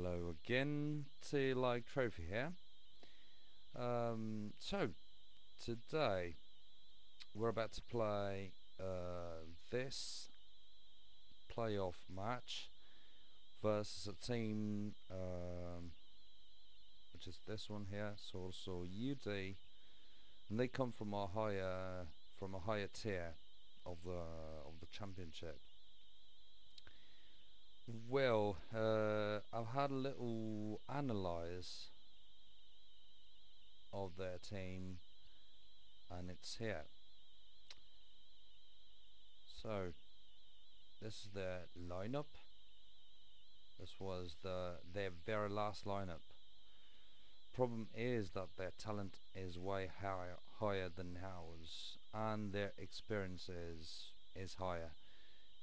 Hello again T Like Trophy here. Um, so today we're about to play uh, this playoff match versus a team um, which is this one here, so also UD, and they come from a higher from a higher tier of the of the championship. Well, uh, had a little analyze of their team, and it's here. So, this is their lineup. This was the their very last lineup. Problem is that their talent is way higher, higher than ours, and their experience is is higher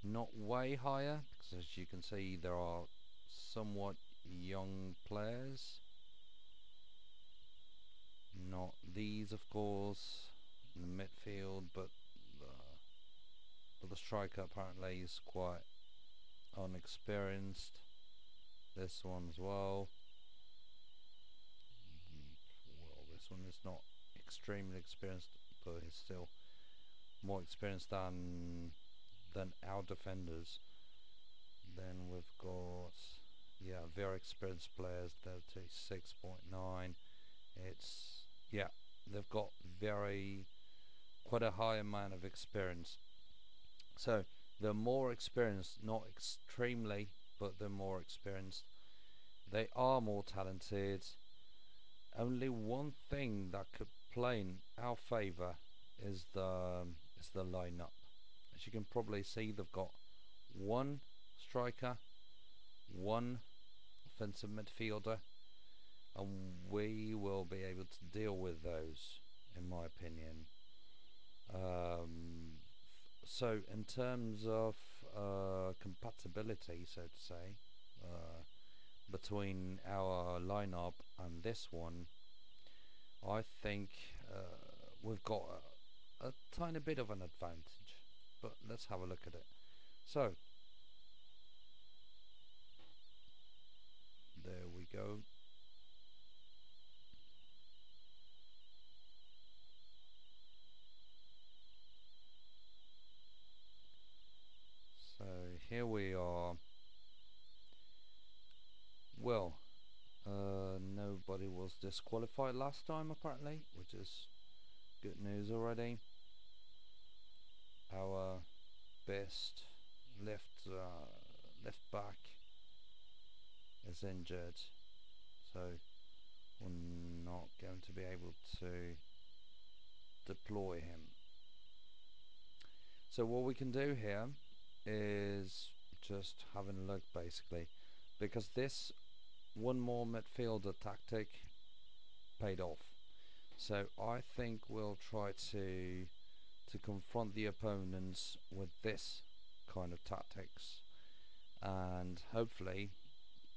not way higher because as you can see there are somewhat young players. Not these of course in the midfield but the, but the striker apparently is quite unexperienced. This one as well. Well this one is not extremely experienced but he's still more experienced than than our defenders. Then we've got yeah very experienced players. Point nine. It's yeah they've got very quite a high amount of experience. So they're more experienced, not extremely, but they're more experienced. They are more talented. Only one thing that could play in our favour is the um, is the lineup as you can probably see they've got one striker one offensive midfielder and we will be able to deal with those in my opinion um, so in terms of uh, compatibility so to say uh, between our lineup and this one I think uh, we've got a, a tiny bit of an advantage but let's have a look at it. So, there we go. So here we are. Well, uh, nobody was disqualified last time apparently, which is good news already our best left uh, left back is injured. So we're not going to be able to deploy him. So what we can do here is just having a look basically. Because this one more midfielder tactic paid off. So I think we'll try to to confront the opponents with this kind of tactics. And hopefully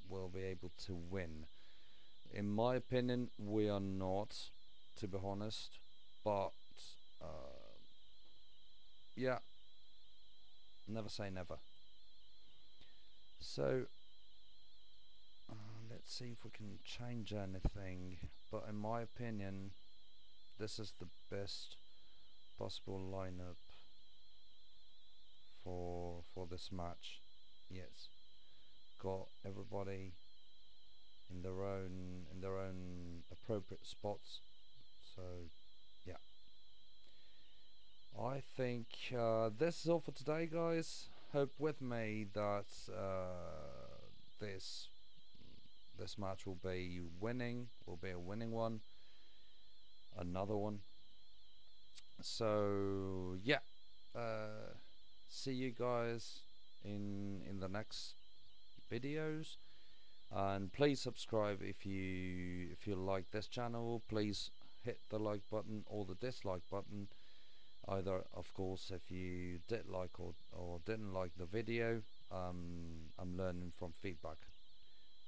we'll be able to win. In my opinion we are not to be honest but uh, yeah. Never say never. So uh, let's see if we can change anything but in my opinion this is the best possible lineup for for this match. Yes everybody in their own in their own appropriate spots. So yeah. I think uh, this is all for today guys. Hope with me that uh, this this match will be winning will be a winning one. Another one. So yeah. Uh, see you guys in in the next videos. And please subscribe if you if you like this channel. Please hit the like button or the dislike button. Either of course if you did like or, or didn't like the video um, I'm learning from feedback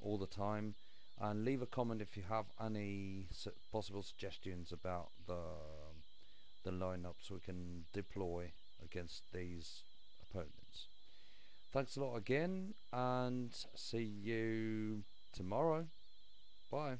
all the time. And leave a comment if you have any su possible suggestions about the the lineups we can deploy against these opponents. Thanks a lot again and see you tomorrow. Bye.